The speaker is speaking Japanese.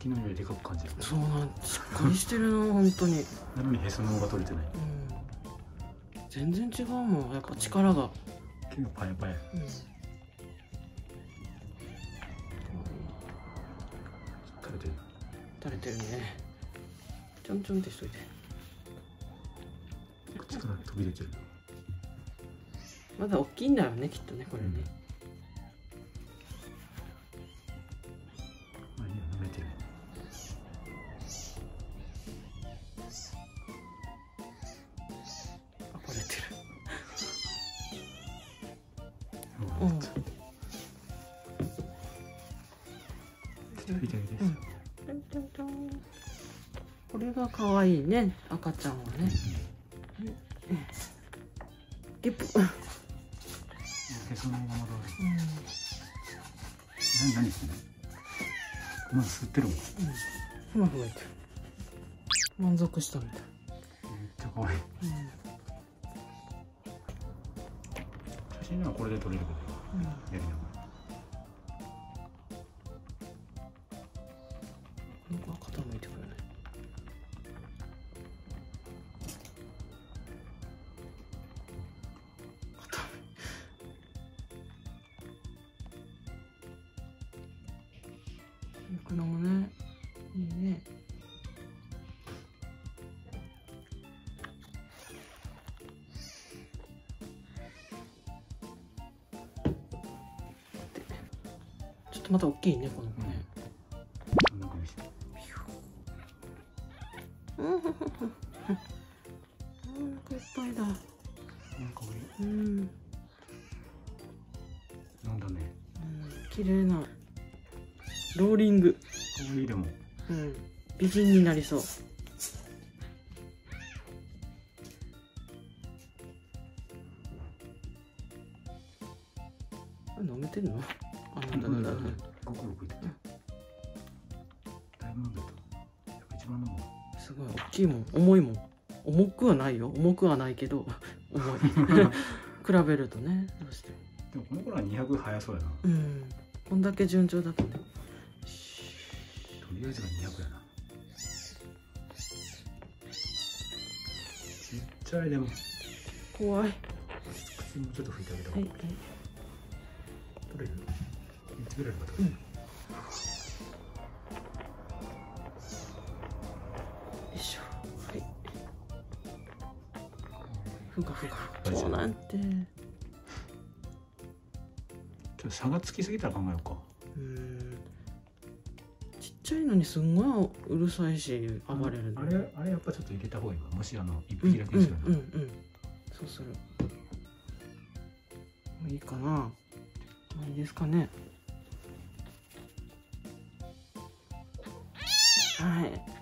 きのよりでかく感じるそうなんしっかりしてるな本当に。なのにへその緒が取れてない。うん。全然違うもん。やっぱ力が。毛がパヤパヤ。うん。垂れてる。垂れてるね。ちょんちょんってしといて。口から飛び出てる。まだ大きいんだよねきっとねこれね、まあうん、これが可愛いね赤ちゃん。はねゲップうん。へその緒がまだある何何すん。のまだ吸ってるもん。ふまふまいて満足したみたいめっ、ちゃ可愛いうん。写真ではこれで撮れるけどやりながらこの子は傾いてくるね傾い。くのもねいいね。とまた大きいねこの子ね、うん、お腹いっぱいだ。なん。かうん、うん、なん。だね綺麗な。ローリング。可愛いでもうん、美人になりそう。あ飲めてん。の。あ、飲んだ飲んだ。ごくごくいってただいぶ飲んでたやっぱ一番飲むわすごい大きいもん、重いもん。重くはないよ。重くはないけど。重い。比べるとね、どうしても。でもこの頃は200早そうやなうん、こんだけ順調だとね。りあえずが200やなちっちゃいでも怖い。口もちょっと拭いてあげた方はいがいい。取れるぐらいあれば取れる、よいしょ。はい。ふかふか。そうなんて。ちょっと差がつきすぎたら考えようかうん。ちっちゃいのにすんごいうるさいし、暴れるねあれあれやっぱちょっと入れた方がいいわもしあの一うん匹だけにするなら、うんうんうん。そうする。いいかな。もういいですかね。はい。